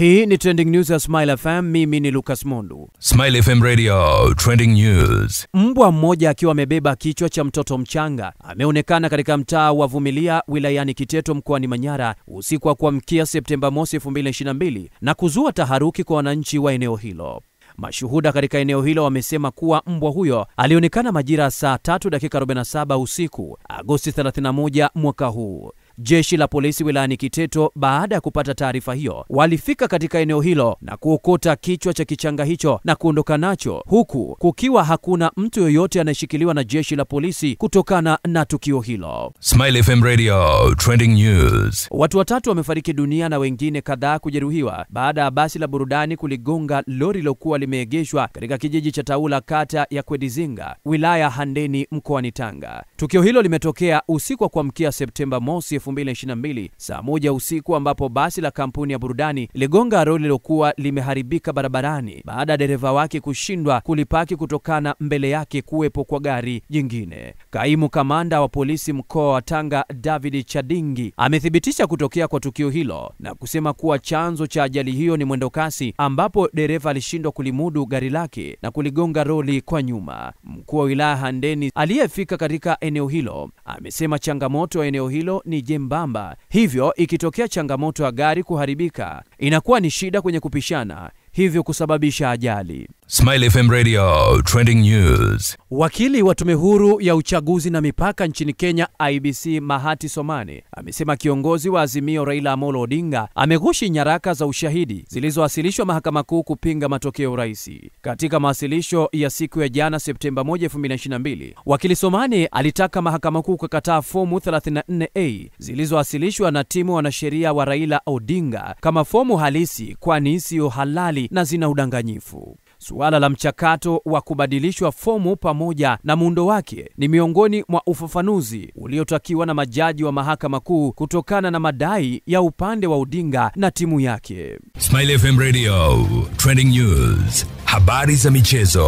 Hii ni Trending News ya Smile FM. Mimi ni Lucas Mondu. Smile FM Radio Trending News. Mbwa mmoja akiwa amebeba kichwa cha mtoto mchanga ameonekana katika mtaa wa Vumilia wilayani Kiteto mkoani Manyara usiku wa kuamkia Septemba mosi 2022 na kuzua taharuki kwa wananchi wa eneo hilo. Mashuhuda katika eneo hilo wamesema kuwa mbwa huyo alionekana majira ya saa 3 dakika 47 usiku Agosti 31 mwaka huu. Jeshi la polisi wilayani Kiteto baada ya kupata taarifa hiyo walifika katika eneo hilo na kuokota kichwa cha kichanga hicho na kuondoka nacho, huku kukiwa hakuna mtu yoyote anayeshikiliwa na jeshi la polisi kutokana na tukio hilo. Smile FM Radio Trending News. Watu watatu wamefariki dunia na wengine kadhaa kujeruhiwa baada ya basi la burudani kuligonga lori lilokuwa limeegeshwa katika kijiji cha Taula, kata ya Kwedizinga, wilaya Handeni, mkoani Tanga. Tukio hilo limetokea usiku wa kuamkia Septemba mosi 2022 saa moja usiku ambapo basi la kampuni ya burudani ligonga roli lilokuwa limeharibika barabarani baada ya dereva wake kushindwa kulipaki kutokana mbele yake kuwepo kwa gari jingine. Kaimu kamanda wa polisi mkoa wa Tanga David Chadingi amethibitisha kutokea kwa tukio hilo na kusema kuwa chanzo cha ajali hiyo ni mwendokasi ambapo dereva alishindwa kulimudu gari lake na kuligonga roli kwa nyuma. Mkuu wa wilaya Handeni aliyefika katika eneo hilo amesema changamoto ya eneo hilo ni jembamba, hivyo ikitokea changamoto ya gari kuharibika inakuwa ni shida kwenye kupishana, hivyo kusababisha ajali. Smile FM Radio Trending News. Wakili wa tume huru ya uchaguzi na mipaka nchini Kenya IBC Mahati Somani amesema kiongozi wa Azimio Raila Amolo Odinga ameghushi nyaraka za ushahidi zilizowasilishwa Mahakama Kuu kupinga matokeo ya urais. Katika mawasilisho ya siku ya jana Septemba 1, 2022, wakili Somani alitaka Mahakama Kuu kukataa fomu 34A zilizowasilishwa na timu wanasheria wa Raila Odinga kama fomu halisi, kwani siyo halali na zina udanganyifu. Suala la mchakato wa kubadilishwa fomu pamoja na muundo wake ni miongoni mwa ufafanuzi uliotakiwa na majaji wa mahakama kuu kutokana na madai ya upande wa Odinga na timu yake. Smile FM Radio Trending News. Habari za michezo.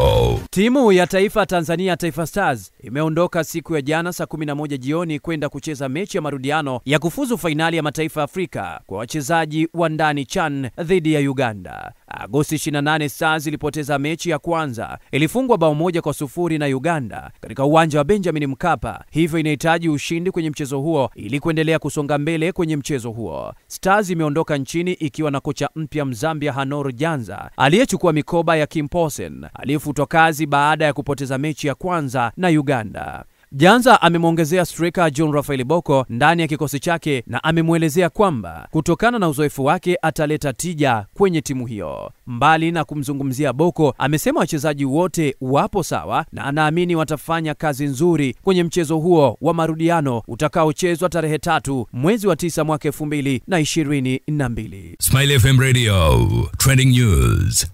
Timu ya taifa Tanzania Taifa Stars imeondoka siku ya jana saa 11 jioni kwenda kucheza mechi ya marudiano ya kufuzu fainali ya mataifa ya Afrika kwa wachezaji wa ndani CHAN dhidi ya Uganda. Agosti 28 Stars ilipoteza mechi ya kwanza, ilifungwa bao moja kwa sufuri na Uganda katika uwanja wa Benjamin Mkapa, hivyo inahitaji ushindi kwenye mchezo huo ili kuendelea kusonga mbele kwenye mchezo huo. Stars imeondoka nchini ikiwa na kocha mpya Mzambia Hanor Janza aliyechukua mikoba ya Kim Poulsen aliyefutwa kazi baada ya kupoteza mechi ya kwanza na Uganda. Janza amemwongezea striker John Rafael Boko ndani ya kikosi chake na amemwelezea kwamba kutokana na uzoefu wake ataleta tija kwenye timu hiyo. Mbali na kumzungumzia Boko, amesema wachezaji wote wapo sawa na anaamini watafanya kazi nzuri kwenye mchezo huo wa marudiano utakaochezwa tarehe tatu mwezi wa tisa mwaka elfu mbili na ishirini na mbili. Smile FM Radio Trending News.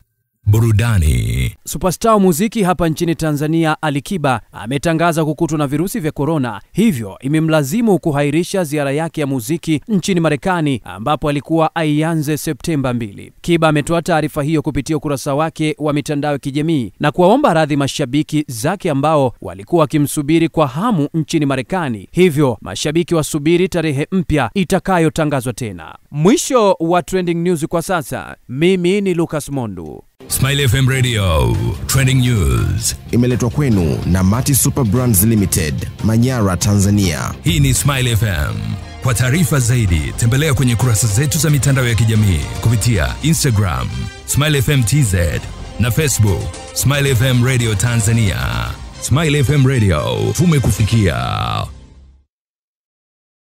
Burudani. Superstar wa muziki hapa nchini Tanzania Alikiba ametangaza kukutwa na virusi vya korona, hivyo imemlazimu kuhairisha ziara yake ya muziki nchini Marekani ambapo alikuwa aianze Septemba 2. Kiba ametoa taarifa hiyo kupitia ukurasa wake wa mitandao ya kijamii na kuwaomba radhi mashabiki zake ambao walikuwa wakimsubiri kwa hamu nchini Marekani, hivyo mashabiki wasubiri tarehe mpya itakayotangazwa tena. Mwisho wa Trending News kwa sasa. Mimi ni Lucas Mondu. Smile FM Radio Trending News. imeletwa kwenu na Mati Super Brands Limited, Manyara, Tanzania. Hii ni Smile FM. Kwa taarifa zaidi tembelea kwenye kurasa zetu za mitandao ya kijamii kupitia Instagram Smile FM TZ na Facebook Smile FM Radio Tanzania. Smile FM Radio tumekufikia.